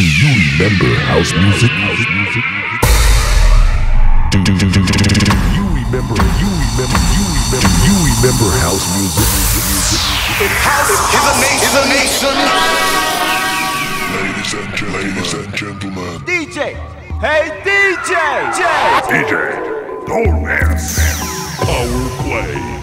Do you remember house music? House music? Do, do, do, do, do, do you remember? You remember? You remember? Do you remember house music? House is a nation. Is a nation. Ladies and gentlemen, ladies and gentlemen, DJ! Hey DJ! DJ. DJ, don't dance. Power play.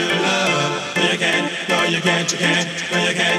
you love. No, you can't. No, you can't. You can't. No, you can't.